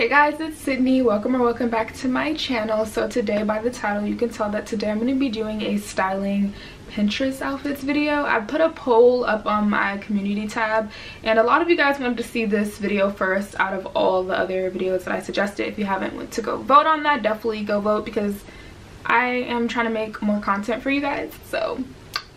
Hey guys, it's Sydney. Welcome or welcome back to my channel. So today by the title you can tell that today I'm going to be doing a styling Pinterest outfits video. I put a poll up on my community tab and a lot of you guys wanted to see this video first out of all the other videos that I suggested. If you haven't went to go vote on that, definitely go vote because I am trying to make more content for you guys. So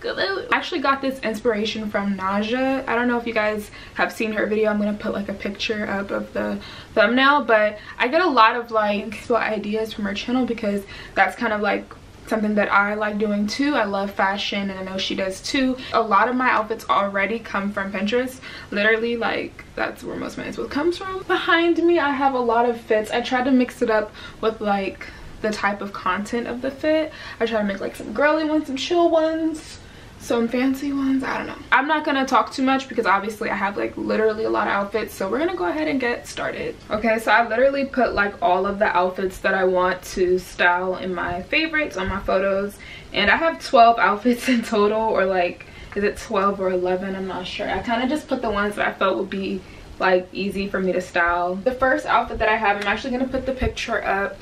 I actually got this inspiration from Nazjaa. I don't know if you guys have seen her video. I'm to put like a picture up of the thumbnail. But I get a lot of like ideas from her channel because that's kind of like something that I like doing too. I love fashion and I know she does too. A lot of my outfits already come from Pinterest. Literally like that's where most of my inspo comes from. Behind me I have a lot of fits. I tried to mix it up with like the type of content of the fit. I try to make like some girly ones, some chill ones some fancy ones i don't know. I'm not gonna talk too much because obviously i have like literally a lot of outfits so we're gonna go ahead and get started. Okay so i literally put like all of the outfits that i want to style in my favorites on my photos and i have 12 outfits in total or like is it 12 or 11 i'm not sure. I kind of just put the ones that i felt would be like easy for me to style. The first outfit that i have i'm actually to put the picture up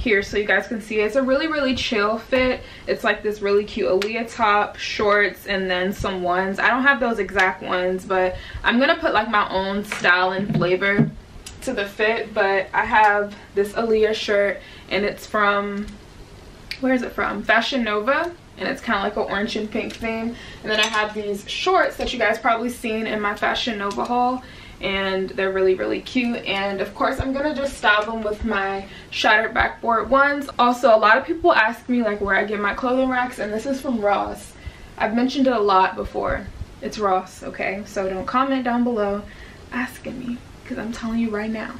here so you guys can see. It's a really really chill fit. It's like this really cute Aaliyah top shorts and then some ones. I don't have those exact ones but I'm gonna put like my own style and flavor to the fit but I have this Aaliyah shirt and it's from where is it from? Fashion Nova and it's kind of like an orange and pink theme. And then I have these shorts that you guys probably seen in my Fashion Nova haul and they're really really cute. And of course i'm gonna just style them with my shattered backboard ones. Also a lot of people ask me like where i get my clothing racks and this is from ross. I've mentioned it a lot before. It's ross okay? So don't comment down below asking me because i'm telling you right now.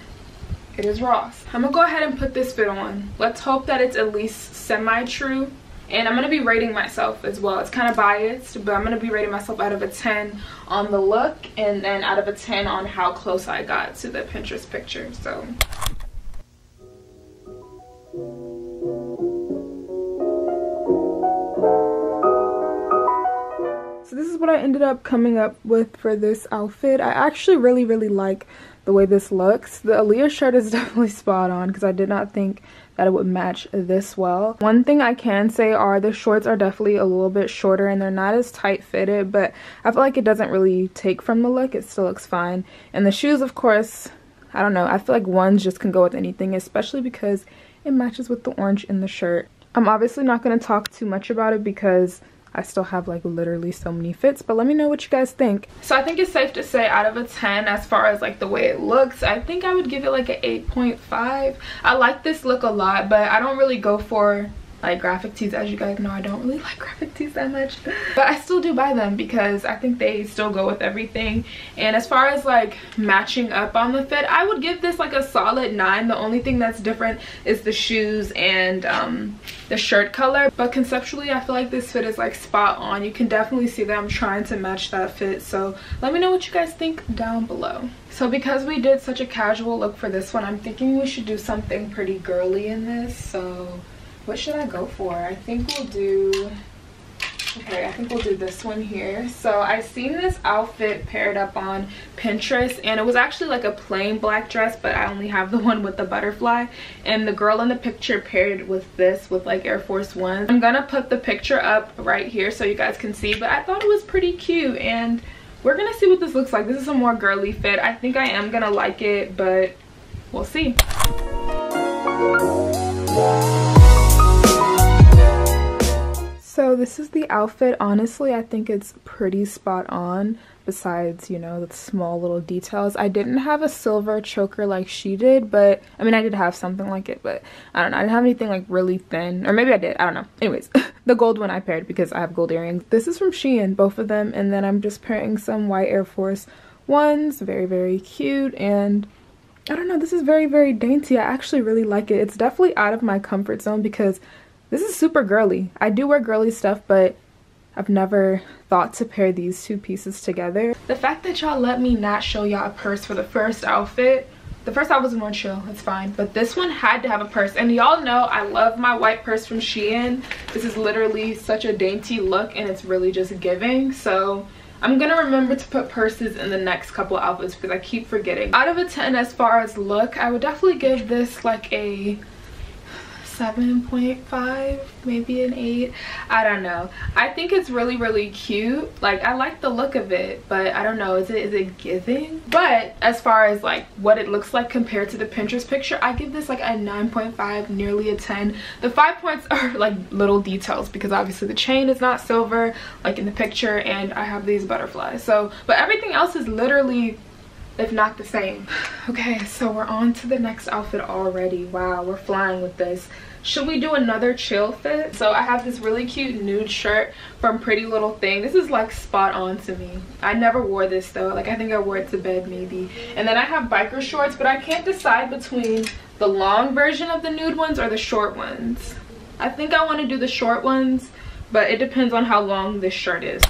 It is ross. I'm gonna go ahead and put this fit on. Let's hope that it's at least semi-true and i'm going to be rating myself as well. It's kind of biased but i'm going to be rating myself out of a 10 on the look and then out of a 10 on how close i got to the pinterest picture so So this is what I ended up coming up with for this outfit. I actually really, really like the way this looks. The Aaliyah shirt is definitely spot on because I did not think that it would match this well. One thing I can say are the shorts are definitely a little bit shorter and they're not as tight fitted, but I feel like it doesn't really take from the look. It still looks fine. And the shoes, of course, I don't know. I feel like ones just can go with anything, especially because it matches with the orange in the shirt. I'm obviously not going to talk too much about it because I still have like literally so many fits but let me know what you guys think. So I think it's safe to say out of a 10 as far as like the way it looks I think I would give it like an 8.5. I like this look a lot but I don't really go for like graphic tees as you guys know i don't really like graphic tees that much. But i still do buy them because i think they still go with everything. And as far as like matching up on the fit i would give this like a solid nine. The only thing that's different is the shoes and um, the shirt color. But conceptually i feel like this fit is like spot on. You can definitely see that i'm trying to match that fit. So let me know what you guys think down below. So because we did such a casual look for this one i'm thinking we should do something pretty girly in this. So what should I go for? I think we'll do, okay, I think we'll do this one here. So I seen this outfit paired up on Pinterest and it was actually like a plain black dress, but I only have the one with the butterfly. And the girl in the picture paired with this with like Air Force One. I'm gonna put the picture up right here so you guys can see, but I thought it was pretty cute and we're gonna see what this looks like. This is a more girly fit. I think I am gonna like it, but we'll see. This is the outfit. Honestly, I think it's pretty spot on besides, you know, the small little details. I didn't have a silver choker like she did, but I mean, I did have something like it, but I don't know. I didn't have anything like really thin, or maybe I did. I don't know. Anyways, the gold one I paired because I have gold earrings. This is from Shein, both of them, and then I'm just pairing some white Air Force ones. Very, very cute, and I don't know. This is very, very dainty. I actually really like it. It's definitely out of my comfort zone because this is super girly. I do wear girly stuff, but I've never thought to pair these two pieces together. The fact that y'all let me not show y'all a purse for the first outfit, the first outfit was more chill, it's fine. But this one had to have a purse. And y'all know I love my white purse from Shein. This is literally such a dainty look and it's really just giving. So I'm gonna remember to put purses in the next couple outfits because I keep forgetting. Out of a 10 as far as look, I would definitely give this like a 7.5 maybe an 8 i don't know. I think it's really really cute. Like i like the look of it but i don't know. Is it is it giving? But as far as like what it looks like compared to the pinterest picture i give this like a 9.5 nearly a 10 the five points are like little details because obviously the chain is not silver like in the picture and i have these butterflies. So but everything else is literally if not the same. Okay so we're on to the next outfit already. Wow we're flying with this should we do another chill fit? So i have this really cute nude shirt from pretty little thing. This is like spot on to me. I never wore this though. Like i think i wore it to bed maybe. And then i have biker shorts but i can't decide between the long version of the nude ones or the short ones. I think i want to do the short ones but it depends on how long this shirt is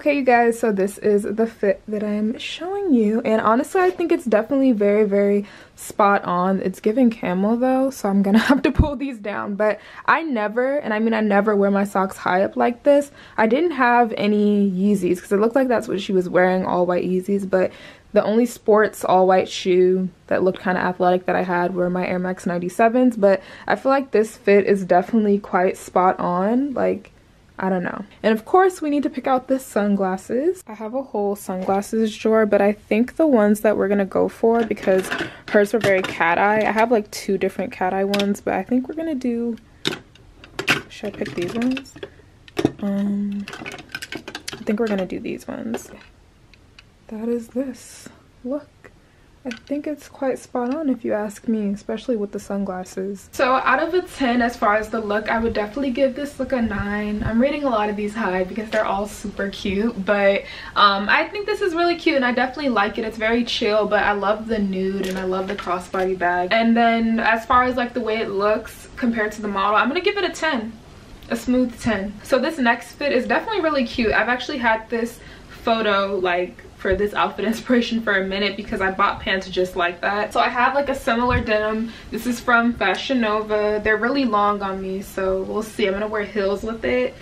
okay you guys so this is the fit that i'm showing you and honestly i think it's definitely very very spot on it's giving camel though so i'm gonna have to pull these down but i never and i mean i never wear my socks high up like this i didn't have any yeezys because it looked like that's what she was wearing all white yeezys but the only sports all white shoe that looked kind of athletic that I had were my Air Max 97s, but I feel like this fit is definitely quite spot on. Like, I don't know. And of course, we need to pick out the sunglasses. I have a whole sunglasses drawer, but I think the ones that we're gonna go for, because hers were very cat eye. I have like two different cat eye ones, but I think we're gonna do, should I pick these ones? Um, I think we're gonna do these ones. That is this. Look. I think it's quite spot on if you ask me, especially with the sunglasses. So out of a 10 as far as the look, I would definitely give this look a 9. I'm rating a lot of these high because they're all super cute, but um, I think this is really cute and I definitely like it. It's very chill, but I love the nude and I love the crossbody bag. And then as far as like the way it looks compared to the model, I'm gonna give it a 10 a smooth 10 so this next fit is definitely really cute i've actually had this photo like for this outfit inspiration for a minute because I bought pants just like that. So I have like a similar denim. This is from Fashion Nova. They're really long on me, so we'll see. I'm gonna wear heels with it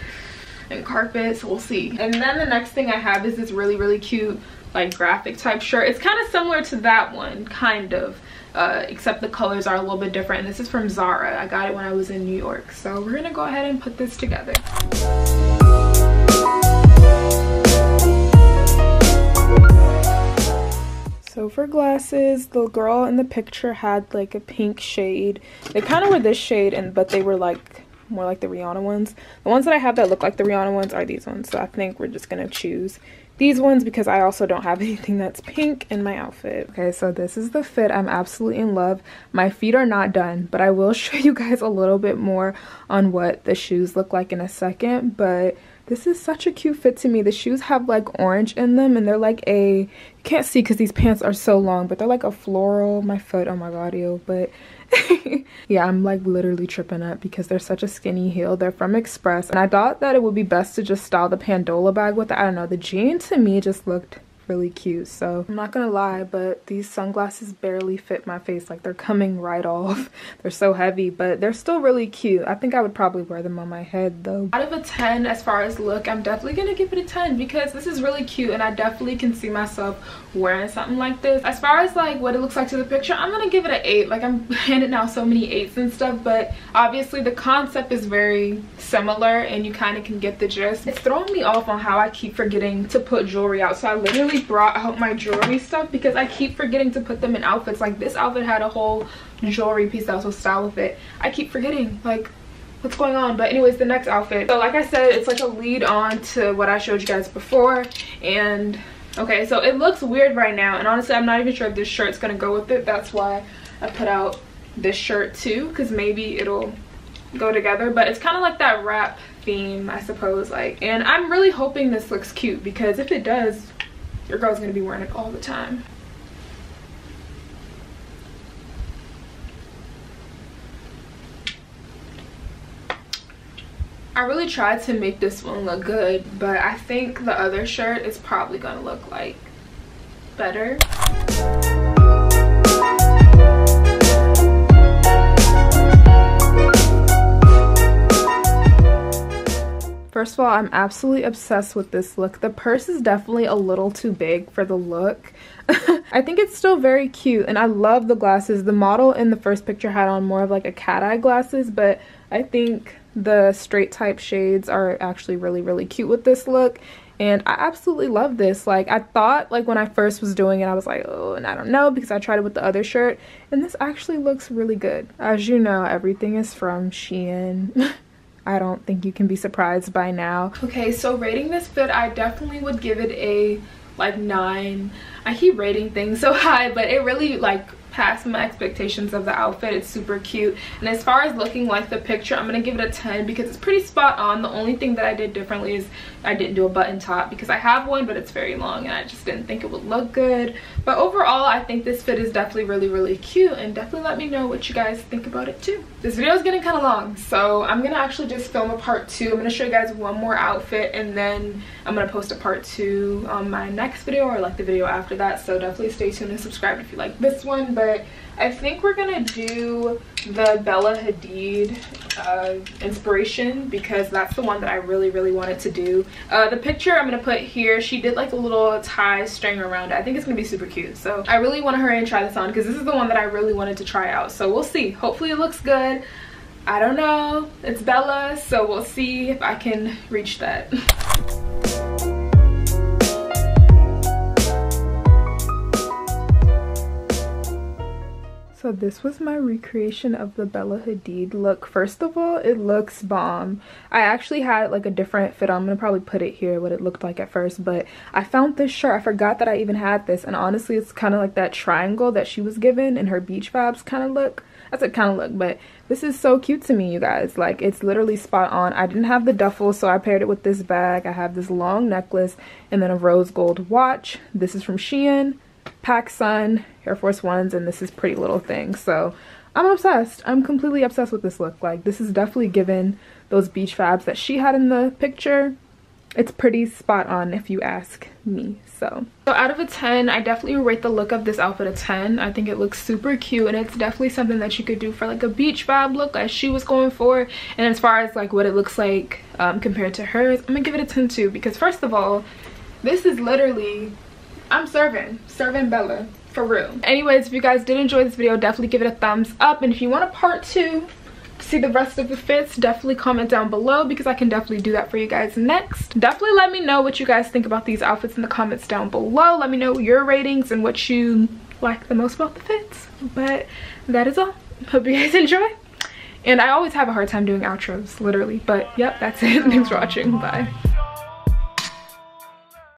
and carpets, we'll see. And then the next thing I have is this really, really cute like graphic type shirt. It's kind of similar to that one, kind of. Uh, except the colors are a little bit different. This is from Zara. I got it when I was in New York. So we're gonna go ahead and put this together. Glasses, the girl in the picture had like a pink shade. They kind of were this shade, and but they were like more like the Rihanna ones. The ones that I have that look like the Rihanna ones are these ones. So I think we're just gonna choose these ones because I also don't have anything that's pink in my outfit. Okay, so this is the fit. I'm absolutely in love. My feet are not done, but I will show you guys a little bit more on what the shoes look like in a second. But this is such a cute fit to me. The shoes have like orange in them and they're like a, you can't see because these pants are so long, but they're like a floral, my foot, oh my god, ew. But yeah, I'm like literally tripping up because they're such a skinny heel. They're from Express and I thought that it would be best to just style the Pandola bag with it. I don't know, the jean to me just looked really cute so. I'm not gonna lie but these sunglasses barely fit my face like they're coming right off. They're so heavy but they're still really cute. I think i would probably wear them on my head though. Out of a 10 as far as look i'm definitely gonna give it a 10 because this is really cute and i definitely can see myself wearing something like this. As far as like what it looks like to the picture i'm gonna give it an 8 like i'm handing out so many 8s and stuff but obviously the concept is very similar and you kind of can get the gist. It's throwing me off on how i keep forgetting to put jewelry out so i literally brought out my jewelry stuff because I keep forgetting to put them in outfits. Like this outfit had a whole jewelry piece that was so style with it. I keep forgetting like what's going on? But anyways the next outfit. So like i said it's like a lead on to what i showed you guys before. And okay so it looks weird right now. And honestly i'm not even sure if this shirt's gonna go with it. That's why i put out this shirt too because maybe it'll go together. But it's kind of like that wrap theme i suppose like and i'm really hoping this looks cute because if it does your girl's gonna be wearing it all the time. I really tried to make this one look good, but I think the other shirt is probably gonna look like better. First of all, I'm absolutely obsessed with this look. The purse is definitely a little too big for the look. I think it's still very cute and I love the glasses. The model in the first picture had on more of like a cat eye glasses, but I think the straight type shades are actually really, really cute with this look and I absolutely love this. Like I thought like when I first was doing it, I was like, oh, and I don't know because I tried it with the other shirt and this actually looks really good. As you know, everything is from Shein. I don't think you can be surprised by now. Okay, so rating this fit, I definitely would give it a like nine. I keep rating things so high, but it really like past my expectations of the outfit. It's super cute. And as far as looking like the picture i'm gonna give it a 10 because it's pretty spot on. The only thing that i did differently is i didn't do a button top because i have one but it's very long and i just didn't think it would look good. But overall i think this fit is definitely really really cute and definitely let me know what you guys think about it too. This video is getting kind of long so i'm gonna actually just film a part two. I'm gonna show you guys one more outfit and then i'm gonna post a part two on my next video or like the video after that. So definitely stay tuned and subscribe if you like this one. But but I think we're gonna do the Bella Hadid uh, inspiration because that's the one that I really really wanted to do. Uh, the picture I'm gonna put here, she did like a little tie string around it. I think it's gonna be super cute. So I really want to hurry and try this on because this is the one that I really wanted to try out. So we'll see. Hopefully it looks good. I don't know. It's Bella, so we'll see if I can reach that. So this was my recreation of the Bella Hadid look. First of all, it looks bomb. I actually had like a different fit. I'm gonna probably put it here what it looked like at first, but I found this shirt. I forgot that I even had this, and honestly, it's kind of like that triangle that she was given in her beach vibes kind of look. That's a kind of look, but this is so cute to me, you guys. Like it's literally spot on. I didn't have the duffel, so I paired it with this bag. I have this long necklace and then a rose gold watch. This is from Shein. PacSun Air Force Ones and this is Pretty Little Thing. So I'm obsessed. I'm completely obsessed with this look. Like this is definitely given those beach fabs that she had in the picture. It's pretty spot on if you ask me. So, so out of a 10, I definitely rate the look of this outfit a 10. I think it looks super cute and it's definitely something that you could do for like a beach vibe look as she was going for. And as far as like what it looks like um, compared to hers, I'm gonna give it a 10 too because first of all, this is literally I'm serving, serving Bella for real. Anyways, if you guys did enjoy this video, definitely give it a thumbs up. And if you want a part two, see the rest of the fits definitely comment down below because i can definitely do that for you guys next. Definitely let me know what you guys think about these outfits in the comments down below. Let me know your ratings and what you like the most about the fits. But that is all. Hope you guys enjoy. And i always have a hard time doing outros literally. But yep that's it. Thanks for watching. Bye